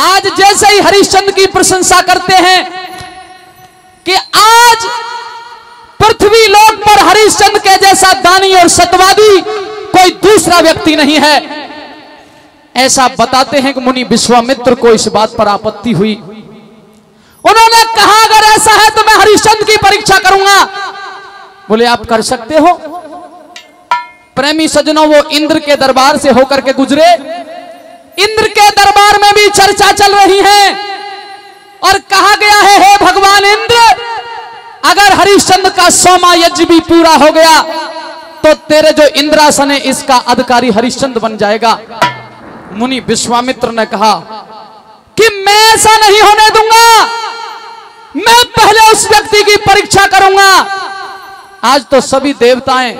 आज जैसे ही हरिश्चंद्र की प्रशंसा करते हैं कि आज पृथ्वी लोक पर हरिश्चंद्र के जैसा दानी और सतवादी कोई दूसरा व्यक्ति नहीं है। ऐसा बताते हैं कि मुनि विश्वामित्र को इस बात पर आपत्ति हुई। उन्होंने कहा, अगर ऐसा है तो मैं हरिश्चंद्र की परीक्षा करूँगा। बोले, आप कर सकते हो। प्रेमी सजनों वो इंद्र के दरबार से होकर के गुजरे। इंद्र के दरबार में भी चर्चा चल रही है और कहा गया है, हे भगवान इंद्र, अगर हरिश्चंद्र का सोमा यज्ञ भी पूरा हो गया तो तेरे जो इंद्रासन है, इसका अधिकारी हरिश्चंद्र बन जाएगा। मुनि विश्वामित्र ने कहा, कि मैं ऐसा नहीं होने दूँगा। मैं पहले उस व्यक्ति की परीक्षा करूँगा। आज तो सभी देवताएँ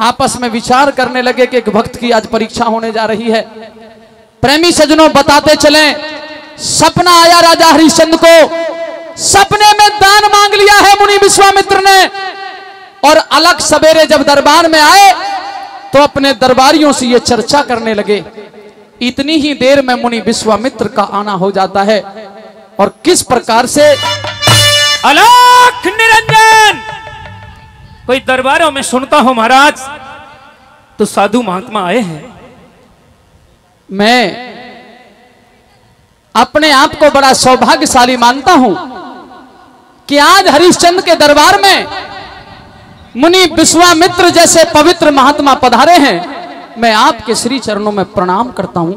आपस में विचार करने लगे कि एक भक्त की आज परीक्षा होने जा रही है। प्रेमी सजनों, बताते चले। सपना आया राजा हरिश्चंद्र को। सपने में दान मांग लिया है मुनि विश्वामित्र ने। और अलग सवेरे जब दरबार में आए तो अपने दरबारियों से ये चर्चा करने लगे। इतनी ही देर में मुनि विश्वामित्र का आना हो जाता है। और किस प्रकार से? अलाख निरंजन! कोई दरबारों में सुनता हो महाराज? तो साधु महात्मा आए हैं। मैं अपने आप को बड़ा सौभाग्यशाली मानता हूँ कि आज हरिश्चंद्र के दरबार में मुनि विश्वामित्र जैसे पवित्र महात्मा पधारे हैं। मैं आपके श्री चरणों में प्रणाम करता हूँ।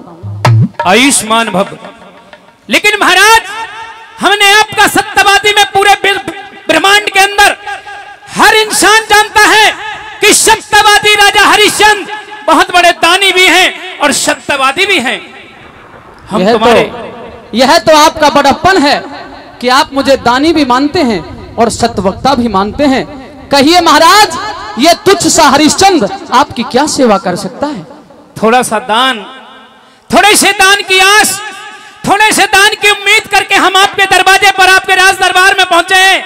आयुष्मान भव। लेकिन महाराज हमने आपका सत्यवादी में पूरे ब्र- ब्रह्मांड के अंदर हर इंसान जानता है कि सत्यवादी राजा हरिश्चंद्र बहुत बड़े दानी भी हैं और सत्यवादी भी हैं। हम यह तुम्हारे तो यह तो आपका बड़प्पन है कि आप मुझे दानी भी मानते हैं और सत्यवक्ता भी मानते हैं। कहिए महाराज ये तुच्छ सा हरिश्चंद्र आपकी क्या सेवा कर सकता है? थोड़ा सा दान थोड़े से दान की आस थोड़े से दान की उम्मीद करके हम आपके दरवाजे पर आपके राज दरबार में पहुँचे। हैं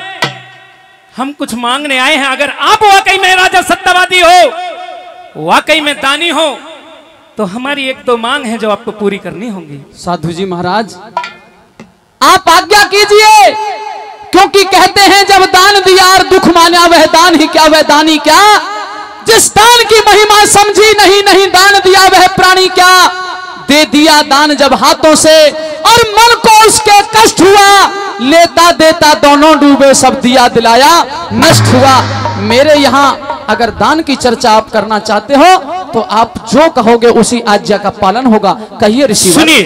हम कुछ मांगने आए हैं। अगर आप वाकई में राजा सत्यवादी हो वाकई में दानी हो तो हमारी एक तो मांग है जो आपको पूरी करनी होगी। साधु जी महाराज आप आज्ञा कीजिए क्योंकि कहते हैं जब दान दिया और दुख माना वह दान ही क्या वह दानी क्या? जिस दान की महिमा समझी नहीं नहीं दान दिया वह प्राणी क्या? दे दिया दान जब हाथों से और मन को उसके कष्ट हुआ लेता देता दोनों डूबे सब दिया दिलाया नष्ट हुआ। मेरे यहाँ अगर दान की चर्चा आप करना चाहते हो तो आप जो कहोगे उसी आज्ञा का पालन होगा। कहिए ऋषि सुनिए।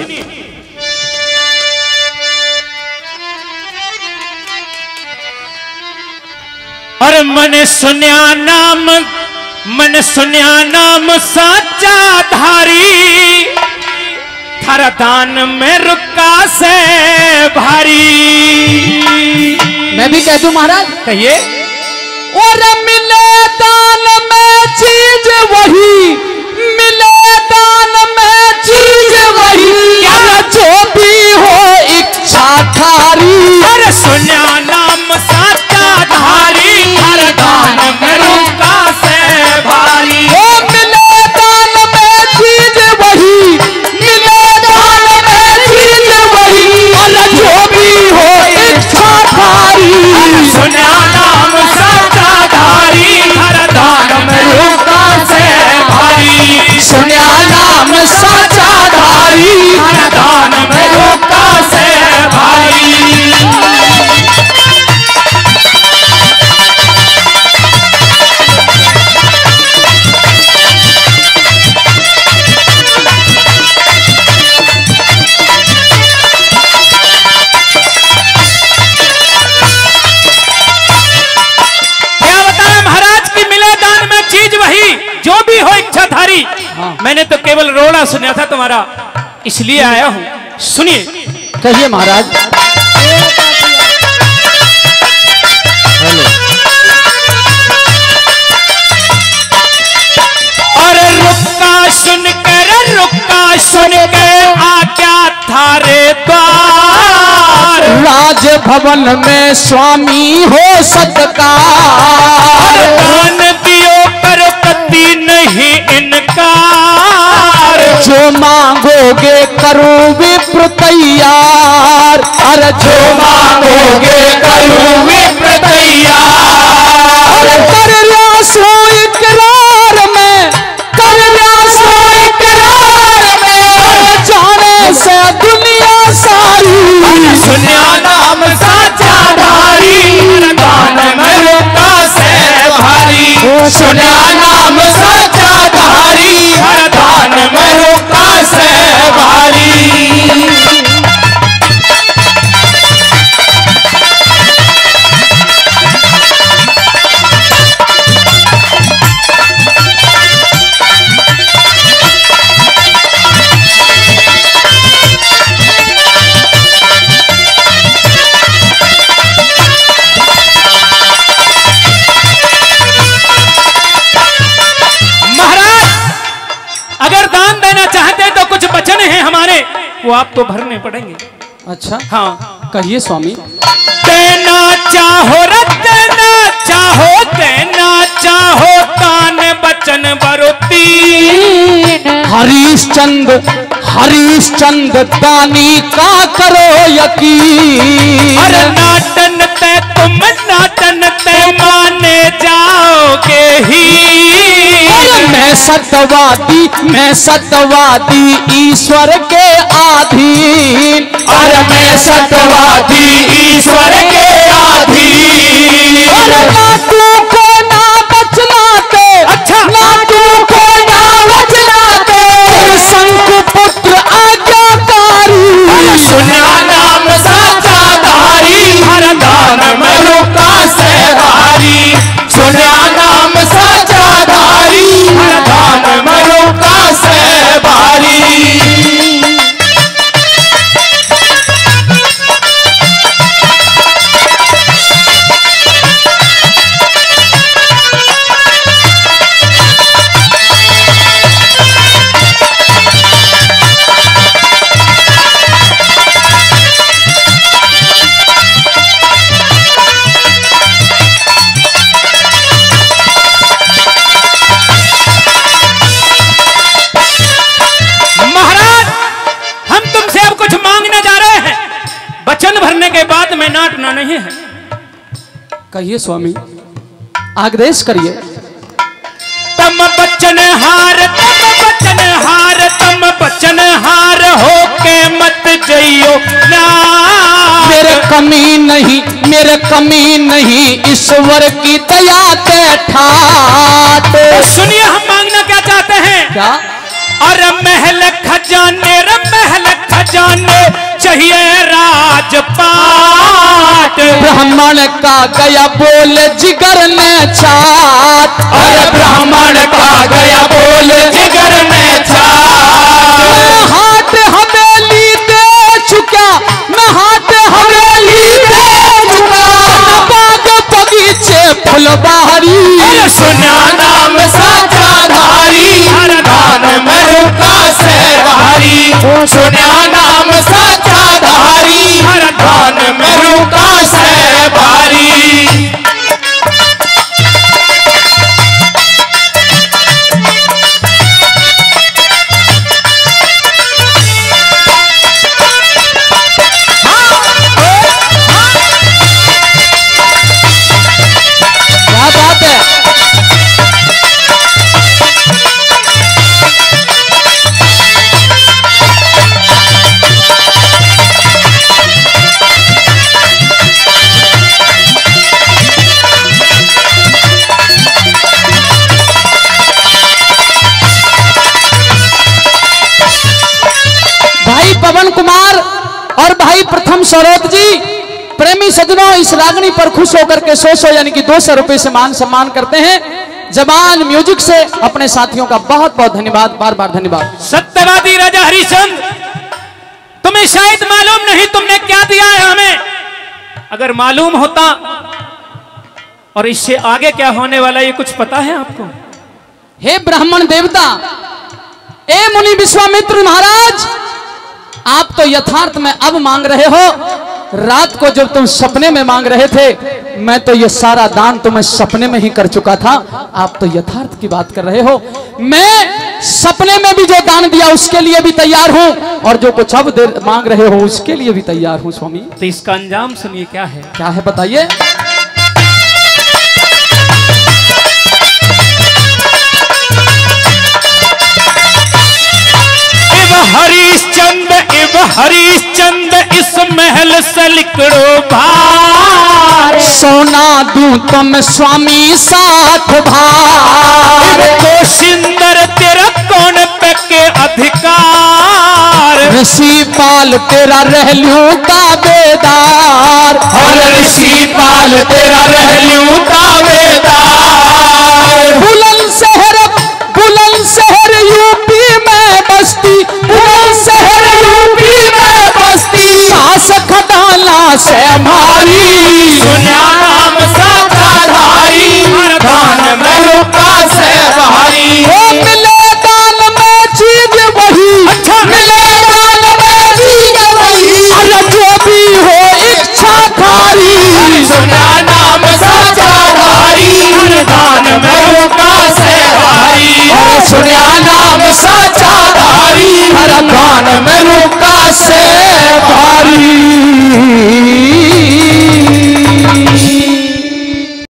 और मन सुनिया नाम मन सुनिया नाम साचा धारी। थर दान में रुका से भारी। मैं भी कह दू महाराज? कहिए। और मिले दान में चीज़ वही। मिले दान में चीज़ वही। क्या जो भी हो इच्छा थारी। अरे सुन्या मैंने तो केवल रोड़ा सुना था तुम्हारा इसलिए आया हूँ। सुनिए। कहिए महाराज। और रुक्का सुनकर रुक्का सुन के आज्ञा थारे द्वार? राज भवन में स्वामी हो सत्कार। जो मांगोगे करो विप्र तैयार। अरे जो मांगोगे करूँ विप्र तैयार। कर लिया सो इकरार में, कर लिया सो इकरार में। जाने से दुनिया सारी सुनिया नाम साचा धारी दान मरो का से भारी। सुनिया वो आपको भरने पड़ेंगे। अच्छा। हाँ। कहिए स्वामी। देना चाहो रतना चाहो देना चाहो दान बचन बरुती। हरीशचंद हरीशचंद दानी का करो यकीन। अरे नाटन ते तुम नाटन ते माने जाओगे ही। मैं सत्यवादी मैं सत्यवादी ईश्वर के अधीन अरे मैं सत्यवादी ईश्वर के अधीन। नाटना नहीं है। कहिए स्वामी आग्रह करिए। तम बचन हार तम बचन हार तम बचन हार हो के मत जइयो मेरे कमी नहीं मेरे कमी नहीं ईश्वर की दया के ठाट। सुनिए हम मांगना क्या चाहते हैं? क्या? और महल खजाने रे महल खजाने चाहिए राजपाट ब्राह्मण का गया बोल जिगर ने छाट। अरे ब्राह्मण का गया पवन कुमार और भाई प्रथम सौरभ जी प्रेमी सज्जनों इस रागनी पर खुश होकर के सौ सौ यानी कि दो सौ रुपए से मान सम्मान करते हैं। जबान म्यूज़िक से अपने साथियों का बहुत बहुत धन्यवाद बार बार धन्यवाद। सत्यवादी राजा हरिश्चंद तुम्हें शायद मालूम नहीं तुमने क्या दिया है हमें? अगर मालूम होता और इससे आगे क्या होने वाला ये कुछ पता है आपको? हे ब्राह्मण देवता ए मुनि विश्वामित्र महाराज आप तो यथार्थ में अब मांग रहे हो। रात को जब तुम सपने में मांग रहे थे मैं तो ये सारा दान तुम्हें सपने में ही कर चुका था। आप तो यथार्थ की बात कर रहे हो। मैं सपने में भी जो दान दिया उसके लिए भी तैयार हूँ। और जो कुछ अब देर मांग रहे हो उसके लिए भी तैयार हूँ स्वामी। तो इसका अंजाम सुनिए क्या है? क्या है बताइए। हरीश हरिश्चंद इव हरिश्चंद इस महल से लिकड़ो भार सोना दूँ तुम स्वामी साथ भार। तो सुंदर तेरा कौन पे के अधिकार? ऋषि पाल तेरा रहलू का बेदार। और ऋषि पाल तेरा रहलू का वेदार